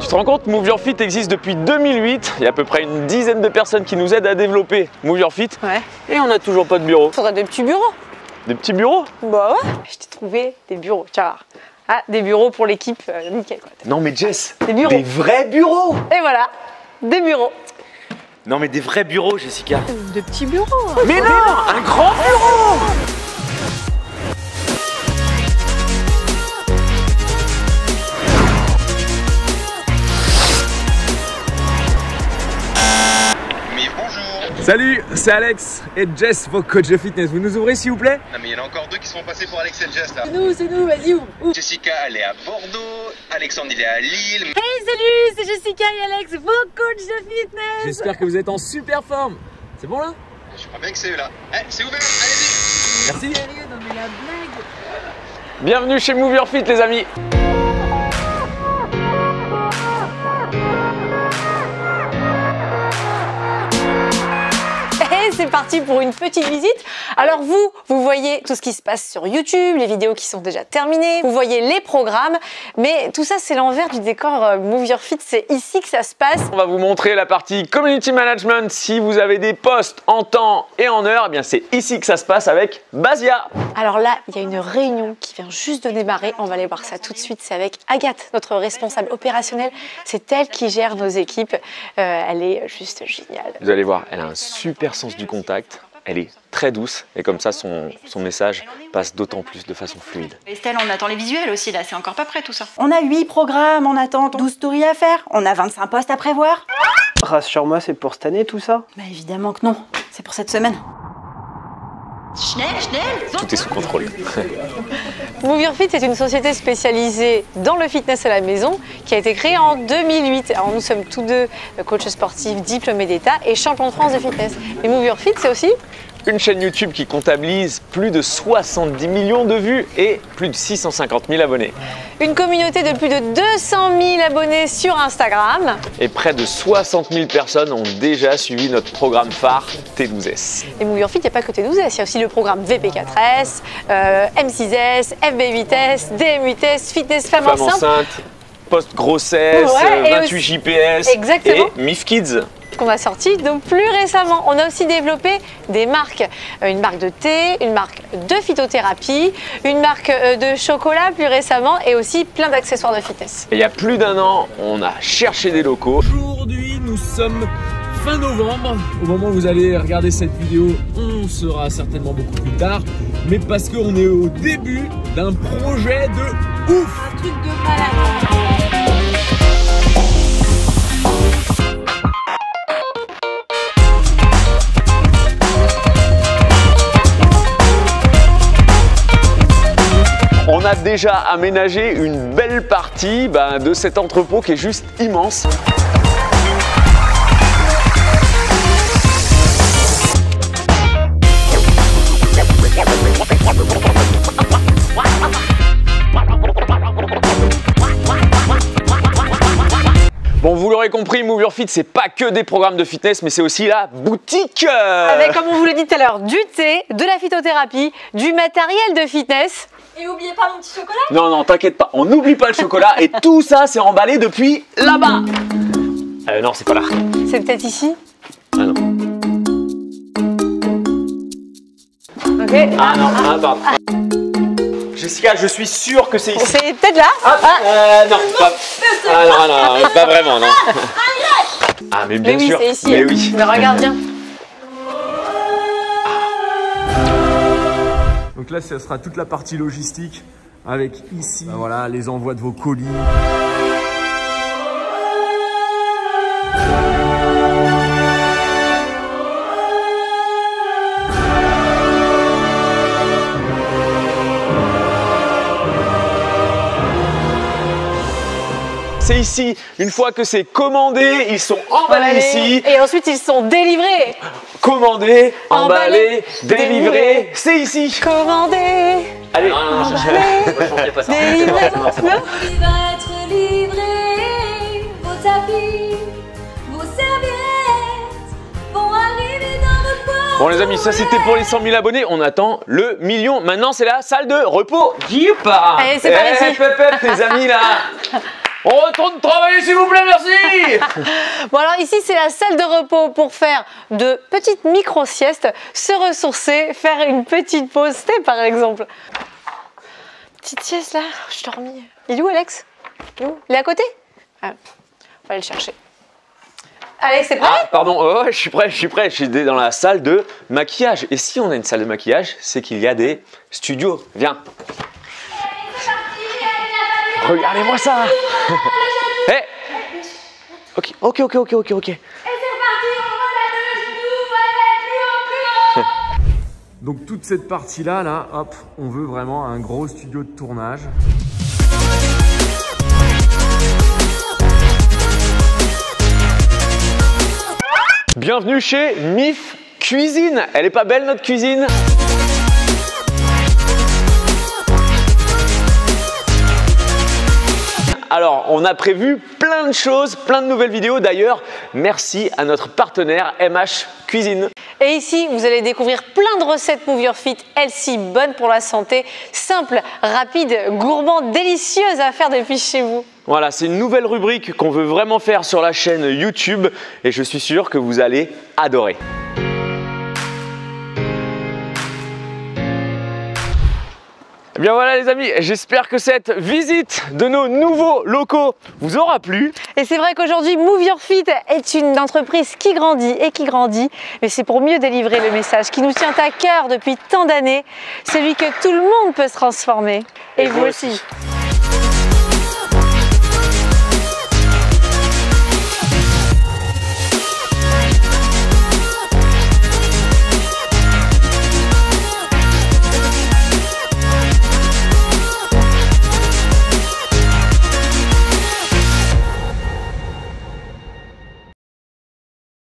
Tu te rends compte, Move Your Fit existe depuis 2008. Il y a à peu près une dizaine de personnes qui nous aident à développer Move Your Fit. Ouais. Et on n'a toujours pas de bureau. Faudrait des petits bureaux. Des petits bureaux? Bah ouais. Je t'ai trouvé des bureaux. Tiens. Ah, des bureaux pour l'équipe. euh, nickel quoi. Non mais Jess, Des bureaux. Des vrais bureaux Et voilà. Des bureaux. Non mais des vrais bureaux, Jessica. De petits bureaux. Mais non Un grand bureau Salut, c'est Alex et Jess, vos coachs de fitness. Vous nous ouvrez s'il vous plaît Non mais il y en a encore deux qui sont passés pour Alex et Jess là. C'est nous, c'est nous, vas-y, où, où Jessica elle est à Bordeaux, Alexandre il est à Lille. Hey, salut, c'est Jessica et Alex, vos coachs de fitness. J'espère que vous êtes en super forme. C'est bon là Je crois bien que c'est eux là. Eh, c'est ouvert, allez-y Merci. Non mais la blague. Bienvenue chez Move Your Fit les amis c'est parti pour une petite visite. Alors vous, vous voyez tout ce qui se passe sur YouTube, les vidéos qui sont déjà terminées, vous voyez les programmes, mais tout ça c'est l'envers du décor euh, Move Your Fit, c'est ici que ça se passe. On va vous montrer la partie Community Management. Si vous avez des postes en temps et en heure, eh bien c'est ici que ça se passe avec Basia. Alors là, il y a une réunion qui vient juste de démarrer, on va aller voir ça tout de suite, c'est avec Agathe, notre responsable opérationnelle, c'est elle qui gère nos équipes, Euh, elle est juste géniale. Vous allez voir, elle a un super sens du contact. Elle est très douce et comme ça son, son message passe d'autant plus de façon fluide. Estelle, on attend les visuels aussi là, c'est encore pas prêt tout ça. On a 8 programmes en attente, 12 stories à faire, on a 25 postes à prévoir. Rassure-moi, c'est pour cette année tout ça? Bah évidemment que non, c'est pour cette semaine. Schnell, Schnell, Tout est sous contrôle. Move Your Fit est une société spécialisée dans le fitness à la maison qui a été créée en 2008. Alors nous sommes tous deux coachs sportifs diplômés d'État et champions de France de fitness. Mais Move Your Fit, c'est aussi Une chaîne YouTube qui comptabilise plus de 70 millions de vues et plus de 650 000 abonnés. une communauté de plus de 200 000 abonnés sur Instagram. Et près de 60 000 personnes ont déjà suivi notre programme phare T12S. Et Move Your Fit, il n'y a pas que T12S, il y a aussi le programme VP4S, euh, M6S, FB Vitesse, DM Vitesse, Fitness Femme, Femme enceinte. enceinte, post-grossesse, Ouais, et 28 aussi- JPS Exactement. et MIF Kids. Qu'on a sorti donc plus récemment. On a aussi développé des marques, Euh, une marque de thé, une marque de phytothérapie, une marque euh, de chocolat plus récemment et aussi plein d'accessoires de fitness. Et il y a plus d'un an, on a cherché des locaux. Aujourd'hui, nous sommes fin novembre. Au moment où vous allez regarder cette vidéo, on sera certainement beaucoup plus tard. Mais parce qu'on est au début d'un projet de ouf. Un truc de malade. A déjà aménagé une belle partie ben, de cet entrepôt qui est juste immense. Bon, vous l'aurez compris, Move Your Fit, c'est pas que des programmes de fitness, mais c'est aussi la boutique. Avec, comme on vous l'a dit tout à l'heure, du thé, de la phytothérapie, du matériel de fitness. Et oubliez pas mon petit chocolat Non, non, t'inquiète pas, on n'oublie pas le chocolat et tout ça, c'est emballé depuis là-bas. Euh, non, c'est pas là. C'est peut-être ici Ah non. Ok. Ah non, ah, pardon. Jessica, je suis sûr que c'est ici. C'est peut-être là Ah, euh, non, pas, ah, non, non, non, pas vraiment, non. Ah, mais bien Mais oui, sûr. c'est ici. Mais oui. Mais regarde bien. Donc là, ça sera toute la partie logistique avec ici, ben voilà, les envois de vos colis. C'est ici. Une fois que c'est commandé, ils sont emballés ici. Et ensuite, ils sont délivrés. Emballé, délivré. délivré. C'est ici. Commandés, Allez. délivrés. Il va être livré, vos tapis, vos serviettes vont arriver dans votre boîte. Bon les amis, ça c'était pour les 100 000 abonnés. On attend le million. Maintenant c'est la salle de repos. Allez, c'est par Eh, ici. pep, les amis là. On retourne travailler s'il vous plaît, merci Bon alors ici c'est la salle de repos pour faire de petites micro-siestes, se ressourcer, faire une petite pause thé par exemple. Petite sieste là, je dormis. Il est où Alex? Il est où? Il est à côté? Ah. On va aller le chercher. Alex, c'est prêt? Ah, pardon, oh, je suis prêt, je suis prêt. Je suis dans la salle de maquillage. Et si on a une salle de maquillage, c'est qu'il y a des studios. Viens. Regardez-moi ça Hé Ok, ok, ok, ok, ok, ok. Donc toute cette partie-là, là, hop, on veut vraiment un gros studio de tournage. Bienvenue chez MIF Cuisine. Elle est pas belle notre cuisine? Alors, on a prévu plein de choses, plein de nouvelles vidéos. D'ailleurs, merci à notre partenaire MH Cuisine. Et ici, vous allez découvrir plein de recettes Move Your Fit, healthy, bonnes pour la santé, simples, rapides, gourmandes, délicieuses à faire depuis chez vous. Voilà, c'est une nouvelle rubrique qu'on veut vraiment faire sur la chaîne YouTube et je suis sûr que vous allez adorer. Eh bien voilà les amis, j'espère que cette visite de nos nouveaux locaux vous aura plu. Et c'est vrai qu'aujourd'hui, Move Your Fit est une entreprise qui grandit et qui grandit, mais c'est pour mieux délivrer le message qui nous tient à cœur depuis tant d'années, celui que tout le monde peut se transformer. Et, vous aussi.